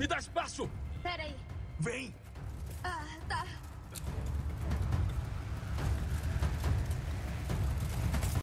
Me dá espaço! Peraí. Vem! Ah, tá.